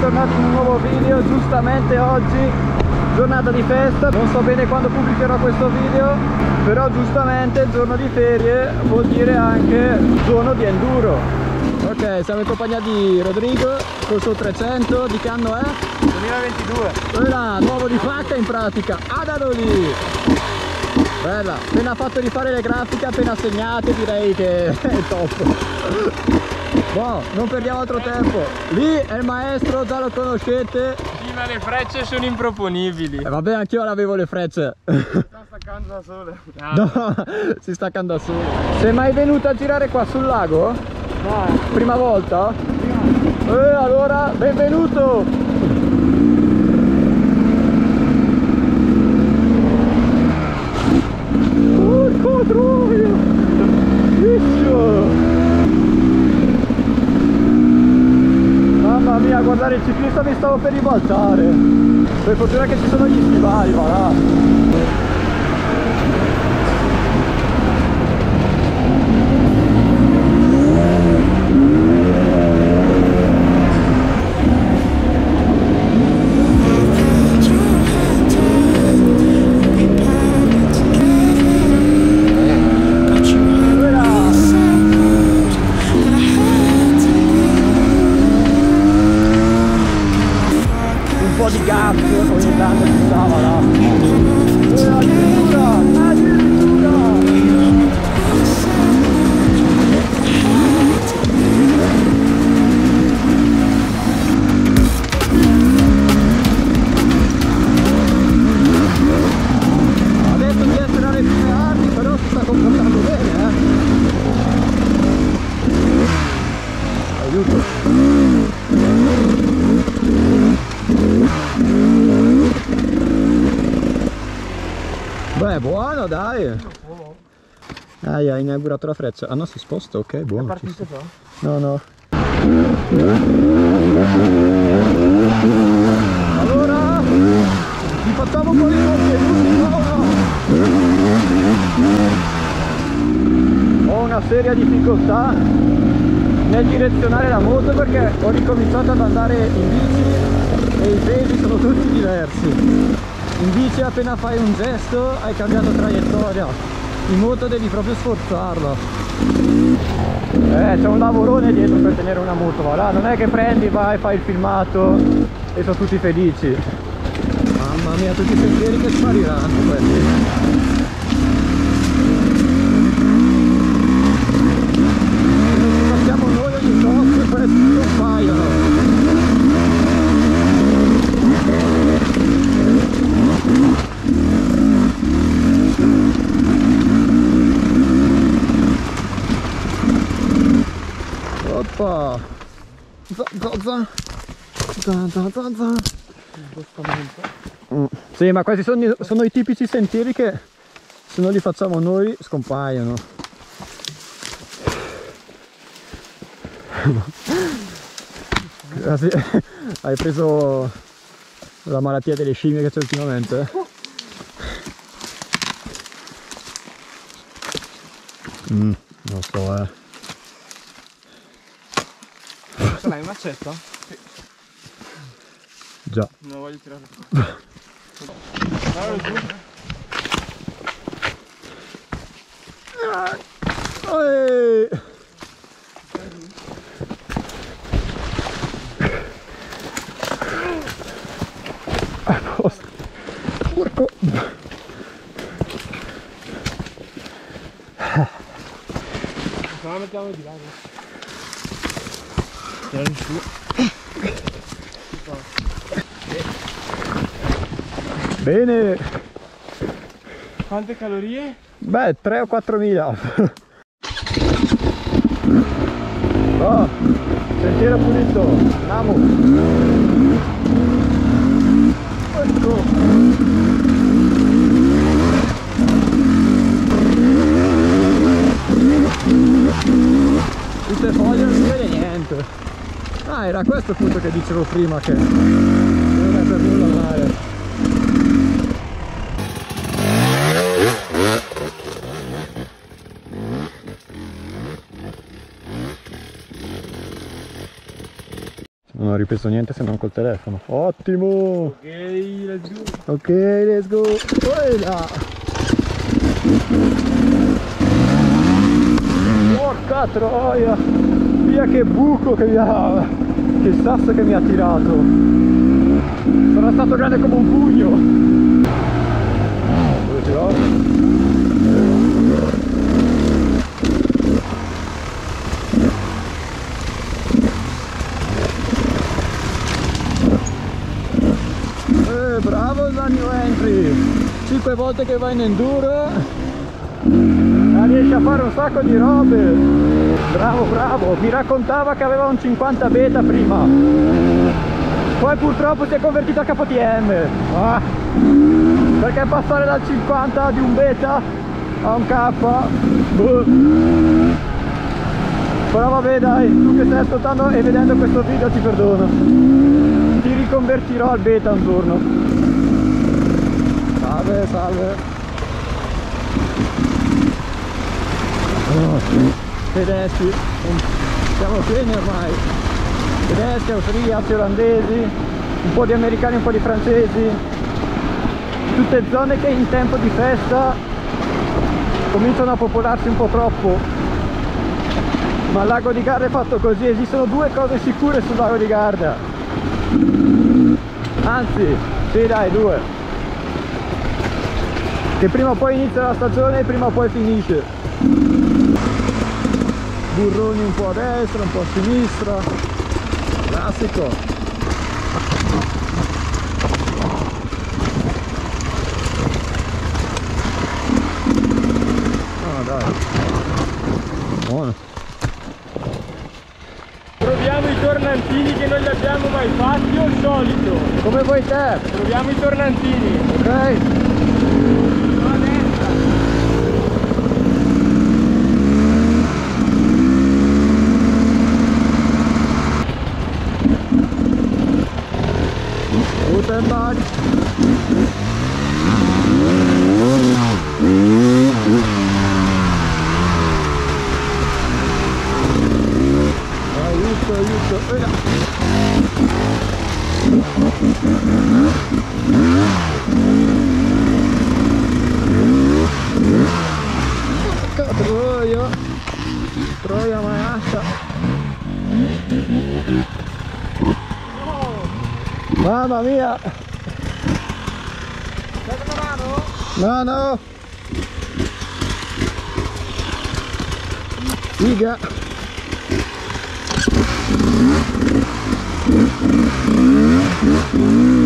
bentornati in un nuovo video Giustamente oggi giornata di festa. Non so bene quando pubblicherò questo video Però giustamente giorno di ferie vuol dire anche giorno di enduro. Ok, siamo in compagnia di Rodrigo col suo 300, di che anno è? 2022 Quella, nuovo di facca in pratica, adalo lì! Bella, appena fatto rifare le grafiche, appena segnate direi che è top Boh, non perdiamo altro tempo. Lì è il maestro, già lo conoscete. Sì, ma le frecce sono improponibili. E eh, vabbè, anch'io l'avevo le frecce. Sta staccando da sole. No, no si staccando da sole. Sei mai venuto a girare qua sul lago? No. Prima volta? Prima. Eh, allora, benvenuto! Porco troia! Iccio! Mamma mia, guardare il ciclista mi stavo per ribaltare. Per fortuna che ci sono gli stivali, va là. Beh, buono, dai. Ah, hai inaugurato la freccia. Ah no, si sposta, ok, buono. È partito già? No, no. Allora, ti facciamo un po' di contenuti, no, no. Ho una seria difficoltà nel direzionare la moto perché ho ricominciato ad andare in bici e i pesi sono tutti diversi. In bici appena fai un gesto hai cambiato traiettoria. In moto devi proprio sforzarla. Eh c'è un lavorone dietro per tenere una moto voilà. non è che prendi vai fai il filmato e sono tutti felici. Mamma mia tutti i sentieri che spariranno quelli passiamo noi ogni tot e questi compaiono Oppa! Za. Sì, ma questi sono, sono i tipici sentieri che se non li facciamo noi scompaiono. Hai preso la malattia delle scimmie che c'è ultimamente? Mm, non so eh. Ce l'hai un'accetta? Sì. Già. Non voglio tirare fuori. Ah. mettiamo di là tirare su. Bene. Quante calorie? beh 3 o 4 mila. Oh, sentiero pulito. Andiamo. Ecco tutte foglie non si vede niente ah era questo appunto che dicevo prima che non è per nulla male Non ho ripreso niente se non col telefono. Ottimo! Ok, let's go. Ok, let's go! Quella! Porca troia! Via che buco che mi ha... Che sasso che mi ha tirato! Sono stato grande come un pugno! Dove l'ho? Eh, bravo il new entry! 5 volte che va in enduro ma riesce a fare un sacco di robe. Bravo bravo. Mi raccontava che aveva un 50 beta prima. Poi purtroppo si è convertito a KTM ah, perché passare dal 50 di un beta a un K? Boh. però vabbè dai tu che stai ascoltando e vedendo questo video ti perdono. Ti riconvertirò al beta un giorno. Salve salve tedeschi, siamo pieni ormai, tedeschi, austriaci, olandesi, un po' di americani, un po' di francesi, tutte zone che in tempo di festa cominciano a popolarsi un po' troppo, ma il lago di Garda è fatto così, esistono due cose sicure sul lago di Garda, anzi, sì dai, due, che prima o poi inizia la stagione e prima o poi finisce burroni un po' a destra, un po' a sinistra. Classico. Ah dai. Buono. Proviamo i tornantini che non li abbiamo mai fatti o il solito? come vuoi te. Proviamo i tornantini. ok Guten Tag mamma mia. No no. Figa Mm-hmm.